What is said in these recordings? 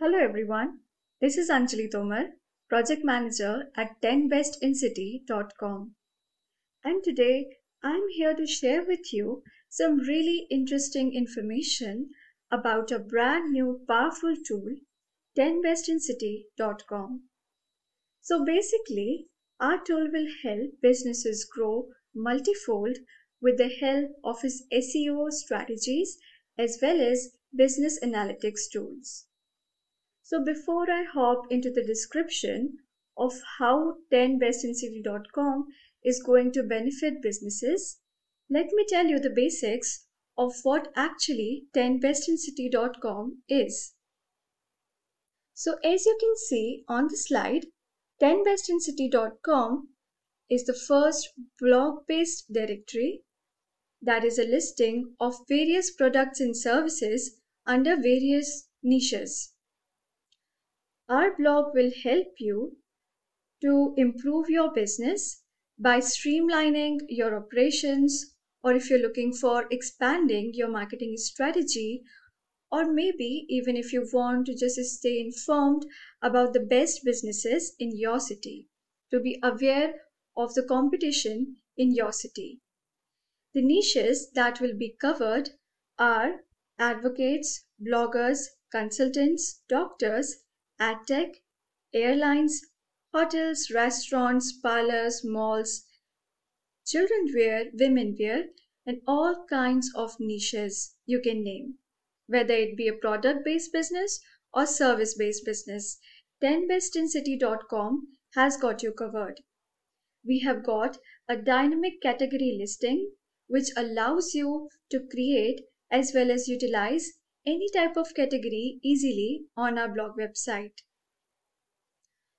Hello everyone, this is Anjali Tomar, Project Manager at 10bestincity.com. And today I'm here to share with you some really interesting information about a brand new powerful tool, 10bestincity.com. So basically, our tool will help businesses grow multifold with the help of its SEO strategies as well as business analytics tools. So before I hop into the description of how 10bestincity.com is going to benefit businesses, let me tell you the basics of what actually 10bestincity.com is. So as you can see on the slide, 10bestincity.com is the first blog-based directory that is a listing of various products and services under various niches. Our blog will help you to improve your business by streamlining your operations or if you're looking for expanding your marketing strategy or maybe even if you want to just stay informed about the best businesses in your city to be aware of the competition in your city. The niches that will be covered are advocates, bloggers, consultants, doctors, ad tech, airlines, hotels, restaurants, parlors, malls, children wear, women wear, and all kinds of niches you can name. Whether it be a product based business or service based business, 10bestincity.com has got you covered. We have got a dynamic category listing which allows you to create as well as utilize any type of category easily on our blog website.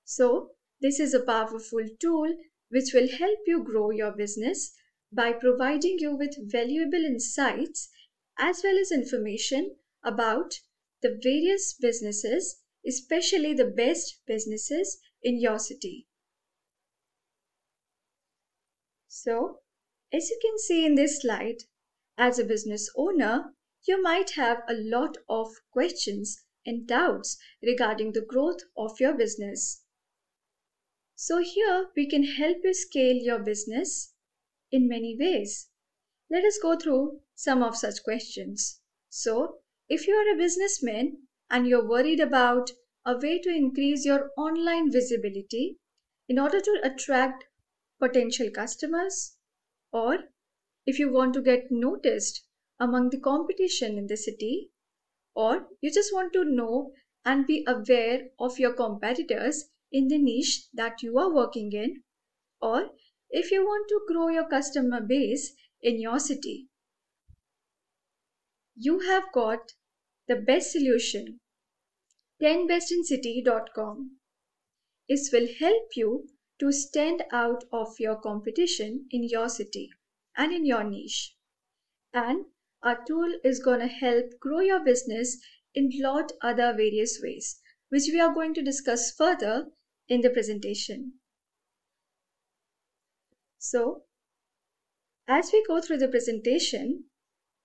So, this is a powerful tool which will help you grow your business by providing you with valuable insights as well as information about the various businesses, especially the best businesses in your city. So, as you can see in this slide, as a business owner, you might have a lot of questions and doubts regarding the growth of your business. So here we can help you scale your business in many ways. Let us go through some of such questions. So if you are a businessman and you're worried about a way to increase your online visibility in order to attract potential customers, or if you want to get noticed among the competition in the city, or you just want to know and be aware of your competitors in the niche that you are working in, or if you want to grow your customer base in your city. You have got the best solution 10bestincity.com. It will help you to stand out of your competition in your city and in your niche. And our tool is going to help grow your business in lot other various ways, which we are going to discuss further in the presentation. So, as we go through the presentation,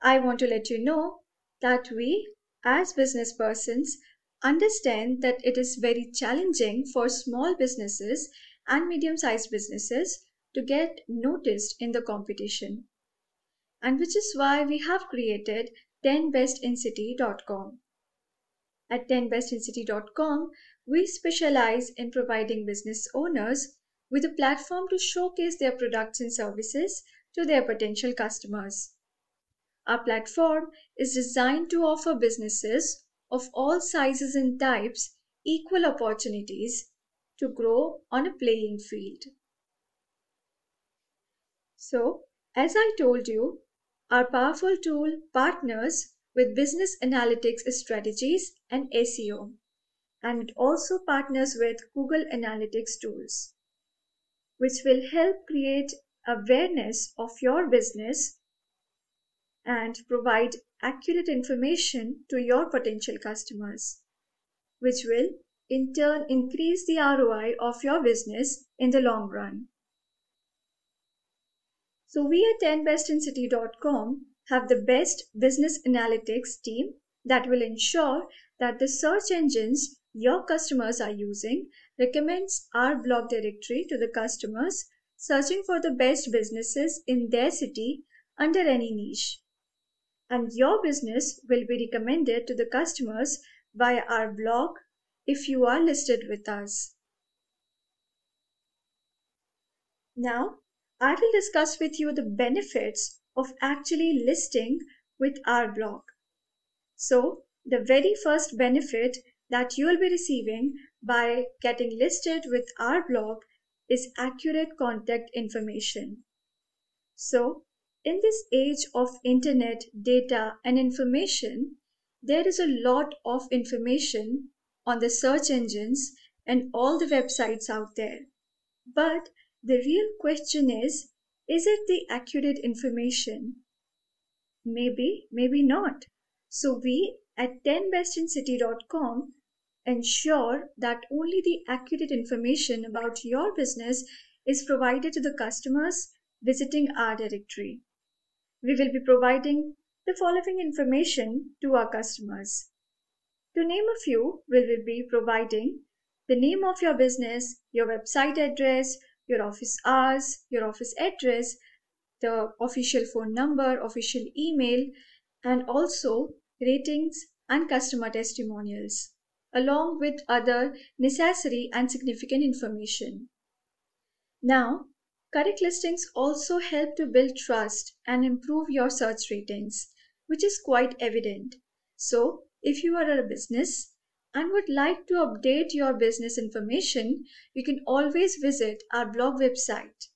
I want to let you know that we, as business persons, understand that it is very challenging for small businesses and medium-sized businesses to get noticed in the competition and which is why we have created 10bestincity.com. At 10bestincity.com, we specialize in providing business owners with a platform to showcase their products and services to their potential customers. Our platform is designed to offer businesses of all sizes and types equal opportunities to grow on a playing field. So, as I told you, our powerful tool partners with business analytics strategies and SEO, and it also partners with Google Analytics tools, which will help create awareness of your business and provide accurate information to your potential customers, which will in turn increase the ROI of your business in the long run. So we at 10bestincity.com have the best business analytics team that will ensure that the search engines your customers are using recommends our blog directory to the customers searching for the best businesses in their city under any niche. And your business will be recommended to the customers via our blog if you are listed with us. Now, I will discuss with you the benefits of actually listing with our blog. So, the very first benefit that you will be receiving by getting listed with our blog is accurate contact information. So, in this age of internet, data, and information, there is a lot of information on the search engines and all the websites out there. But the real question is is it the accurate information? Maybe, maybe not. So we at 10bestincity.com ensure that only the accurate information about your business is provided to the customers visiting our directory. We will be providing the following information to our customers. To name a few, we will be providing the name of your business, your website address, your office hours, your office address, the official phone number, official email, and also ratings and customer testimonials, along with other necessary and significant information. Now, correct listings also help to build trust and improve your search ratings, which is quite evident. So, if you are a business and would like to update your business information, you can always visit our blog website.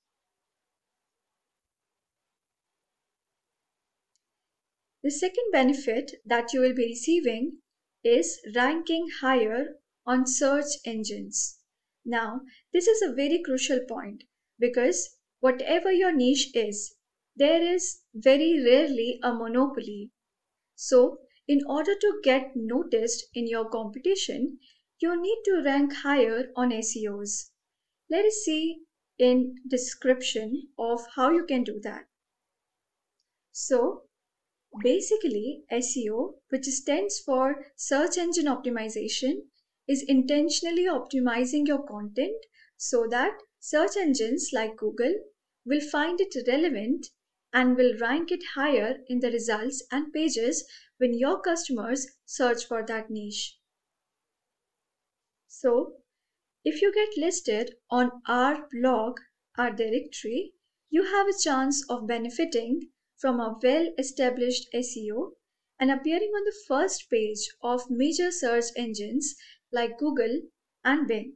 The second benefit that you will be receiving is ranking higher on search engines. Now, this is a very crucial point because whatever your niche is, there is very rarely a monopoly. So, in order to get noticed in your competition, you need to rank higher on SEOs. Let us see in description of how you can do that. So basically SEO, which stands for search engine optimization, is intentionally optimizing your content so that search engines like Google will find it relevant and will rank it higher in the results and pages when your customers search for that niche. So, if you get listed on our blog, our directory, you have a chance of benefiting from a well established SEO and appearing on the first page of major search engines like Google and Bing.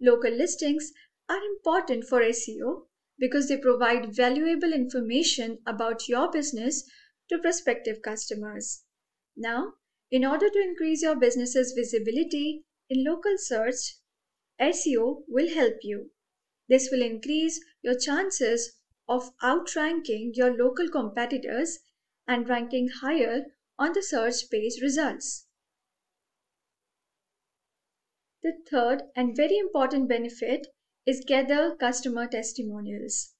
Local listings are important for SEO because they provide valuable information about your business to prospective customers. Now, in order to increase your business's visibility in local search, SEO will help you. This will increase your chances of outranking your local competitors and ranking higher on the search page results. The third and very important benefit is gather customer testimonials.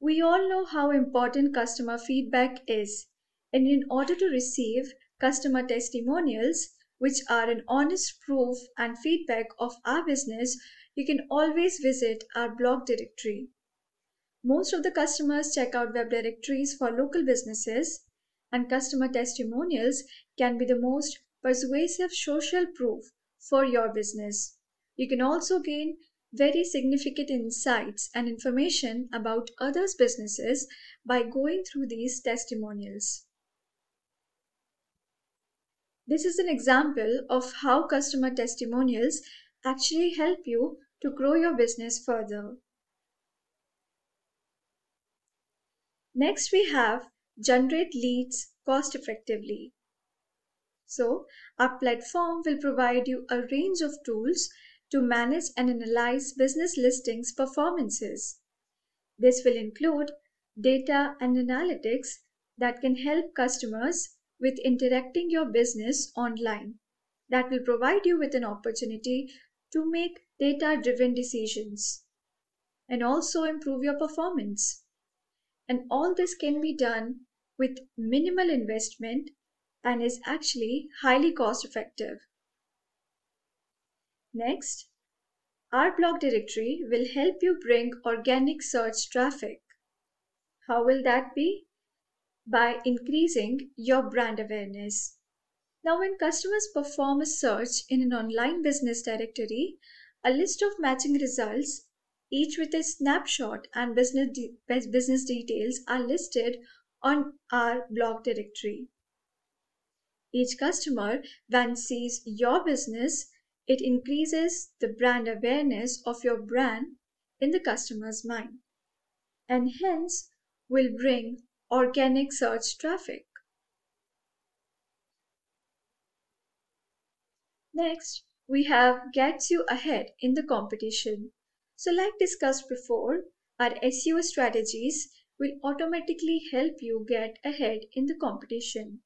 We all know how important customer feedback is, and in order to receive customer testimonials, which are an honest proof and feedback of our business, you can always visit our blog directory. Most of the customers check out web directories for local businesses, and customer testimonials can be the most persuasive social proof for your business. You can also gain very significant insights and information about others' businesses by going through these testimonials. This is an example of how customer testimonials actually help you to grow your business further. Next, we have generate leads cost effectively. So, our platform will provide you a range of tools to manage and analyze business listings performances. This will include data and analytics that can help customers with interacting your business online. That will provide you with an opportunity to make data driven decisions and also improve your performance. And all this can be done with minimal investment and is actually highly cost effective. Next, our blog directory will help you bring organic search traffic. How will that be? By increasing your brand awareness. Now, when customers perform a search in an online business directory, a list of matching results, each with a snapshot and business, de- business details, are listed on our blog directory. Each customer, when sees your business, it increases the brand awareness of your brand in the customer's mind and hence will bring organic search traffic. Next, we have gets you ahead in the competition. So like discussed before, our SEO strategies will automatically help you get ahead in the competition.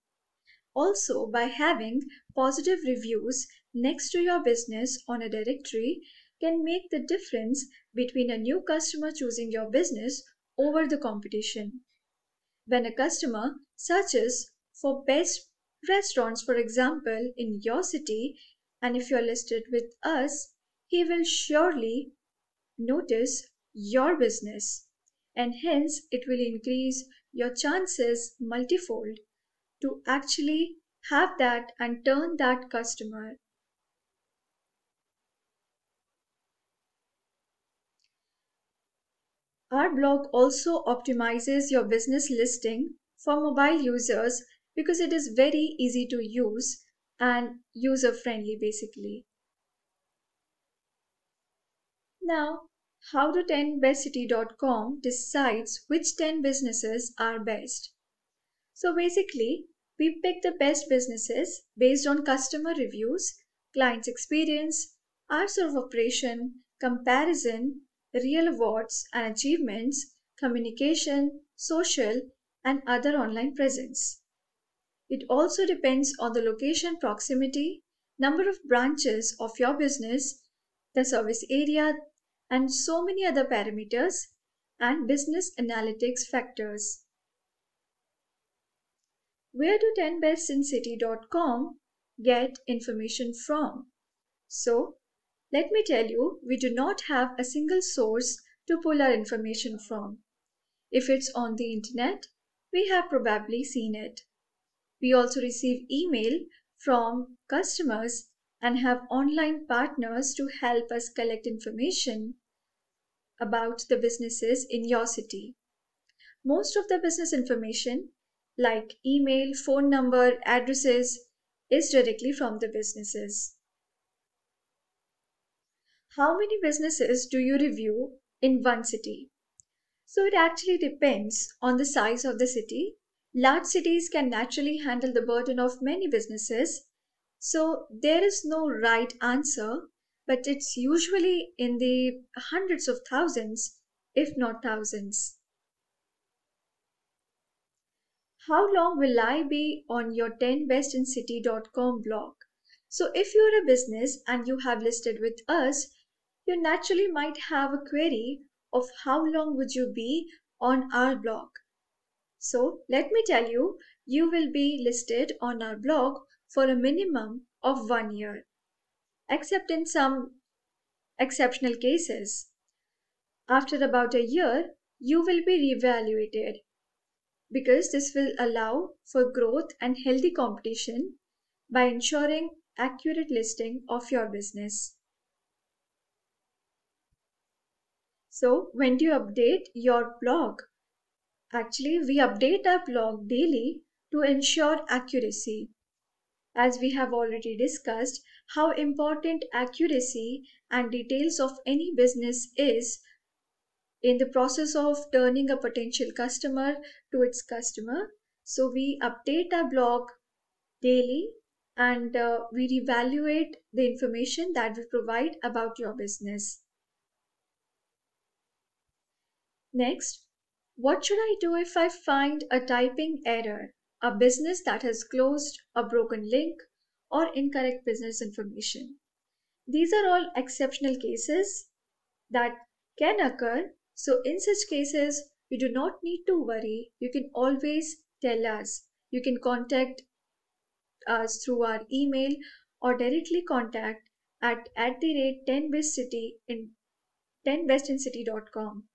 Also, by having positive reviews next to your business on a directory can make the difference between a new customer choosing your business over the competition. When a customer searches for best restaurants, for example, in your city, and if you're listed with us, he will surely notice your business and hence it will increase your chances multifold to actually have that and turn that customer. Our blog also optimizes your business listing for mobile users because it is very easy to use and user friendly basically. Now, how to 10bestcity.com decides which 10 businesses are best. So basically, we pick the best businesses based on customer reviews, client's experience, hours of operation, comparison, real awards and achievements, communication, social, and other online presence. It also depends on the location proximity, number of branches of your business, the service area, and so many other parameters and business analytics factors. Where do 10bestsincity.com get information from? So, let me tell you, we do not have a single source to pull our information from. If it's on the internet, we have probably seen it. We also receive email from customers and have online partners to help us collect information about the businesses in your city. Most of the business information, like email, phone number, addresses, is directly from the businesses. How many businesses do you review in one city? So it actually depends on the size of the city Large cities can naturally handle the burden of many businesses, so there is no right answer, but it's usually in the hundreds of thousands, if not thousands. How long will I be on your 10bestincity.com blog? So, if you're a business and you have listed with us, you naturally might have a query of how long would you be on our blog. So let me tell you, you will be listed on our blog for a minimum of one year, except in some exceptional cases. After about a year, you will be reevaluated because this will allow for growth and healthy competition by ensuring accurate listing of your business. So, when do you update your blog? Actually, we update our blog daily to ensure accuracy. As we have already discussed, how important accuracy and details of any business is in the process of turning a potential customer to its customer. So, we update our blog daily and uh, we reevaluate the information that we provide about your business. Next, what should I do if I find a typing error, a business that has closed, a broken link, or incorrect business information? These are all exceptional cases that can occur. So, in such cases, you do not need to worry. You can always tell us. You can contact us through our email or directly contact at at the rate 10bestcity in 10bestincity.com.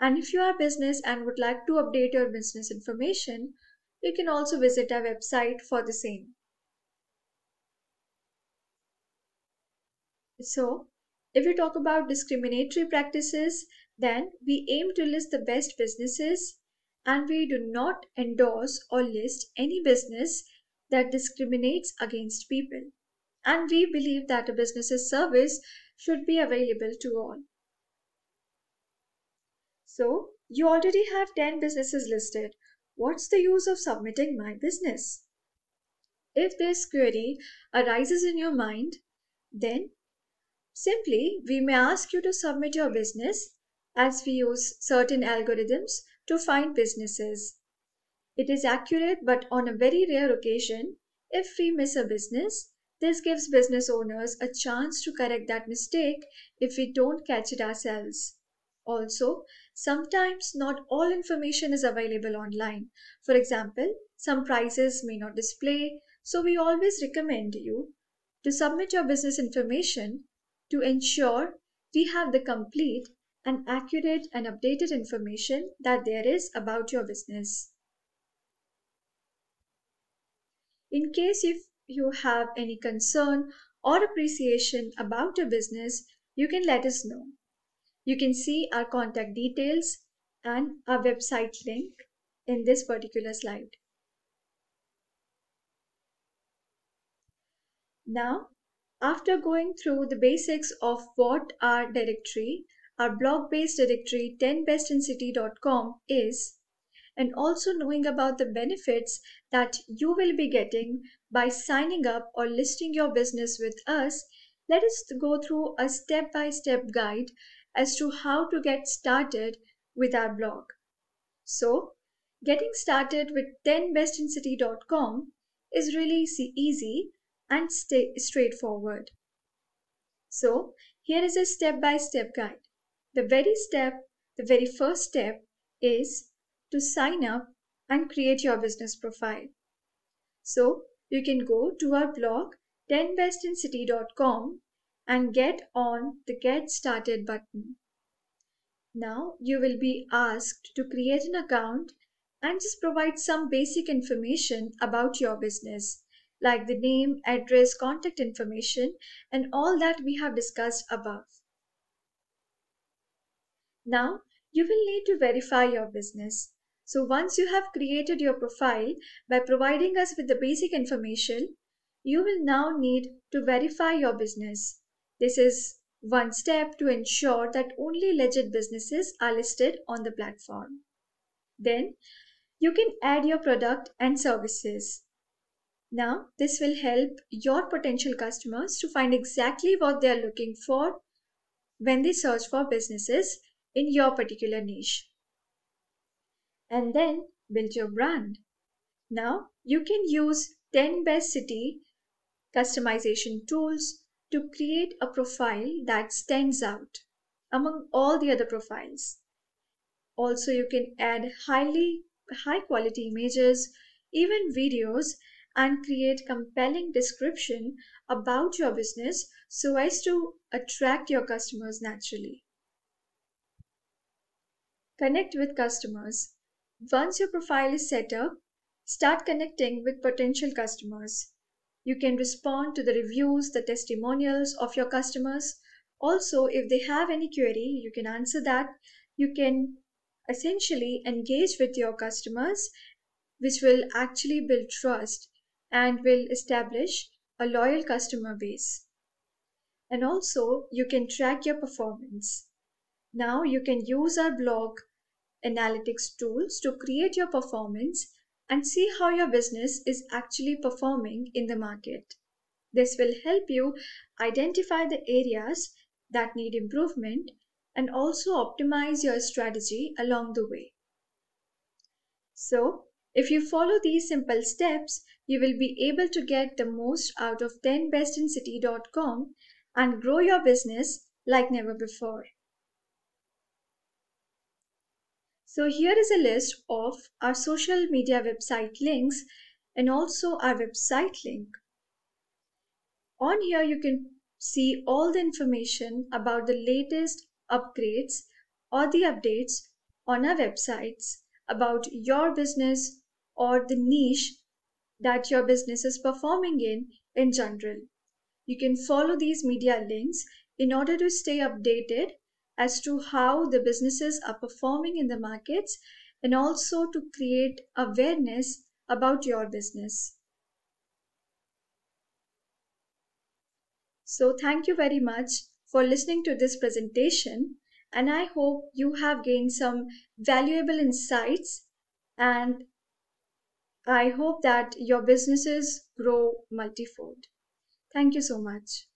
And if you are business and would like to update your business information, you can also visit our website for the same. So, if we talk about discriminatory practices, then we aim to list the best businesses and we do not endorse or list any business that discriminates against people. And we believe that a business's service should be available to all. So, you already have 10 businesses listed. What's the use of submitting my business? If this query arises in your mind, then simply we may ask you to submit your business as we use certain algorithms to find businesses. It is accurate, but on a very rare occasion, if we miss a business, this gives business owners a chance to correct that mistake if we don't catch it ourselves. Also, sometimes not all information is available online. For example, some prices may not display, so we always recommend you to submit your business information to ensure we have the complete and accurate and updated information that there is about your business. In case if you have any concern or appreciation about your business, you can let us know. You can see our contact details and our website link in this particular slide. Now, after going through the basics of what our directory our blog-based directory 10bestincity.com is and also knowing about the benefits that you will be getting by signing up or listing your business with us, let us go through a step-by-step -step guide as to how to get started with our blog. So, getting started with 10bestincity.com is really easy and straightforward. So, here is a step-by-step -step guide. The very step, the very first step is to sign up and create your business profile. So you can go to our blog 10bestincity.com and get on the get started button. Now you will be asked to create an account and just provide some basic information about your business like the name, address, contact information and all that we have discussed above. Now, you will need to verify your business. So once you have created your profile by providing us with the basic information, you will now need to verify your business. This is one step to ensure that only legit businesses are listed on the platform. Then you can add your product and services. Now, this will help your potential customers to find exactly what they are looking for when they search for businesses in your particular niche. And then build your brand. Now you can use 10 best city customization tools to create a profile that stands out among all the other profiles. Also, you can add highly high quality images, even videos, and create compelling description about your business so as to attract your customers naturally. Connect with customers. Once your profile is set up, start connecting with potential customers. You can respond to the reviews, the testimonials of your customers. Also, if they have any query, you can answer that. You can essentially engage with your customers, which will actually build trust and will establish a loyal customer base. And also, you can track your performance. Now you can use our blog analytics tools to create your performance and see how your business is actually performing in the market. This will help you identify the areas that need improvement and also optimize your strategy along the way. So, if you follow these simple steps, you will be able to get the most out of 10bestincity.com and grow your business like never before. So here is a list of our social media website links and also our website link. On here you can see all the information about the latest upgrades or the updates on our websites about your business or the niche that your business is performing in in general. You can follow these media links in order to stay updated as to how the businesses are performing in the markets and also to create awareness about your business. So thank you very much for listening to this presentation and I hope you have gained some valuable insights and I hope that your businesses grow multifold. Thank you so much.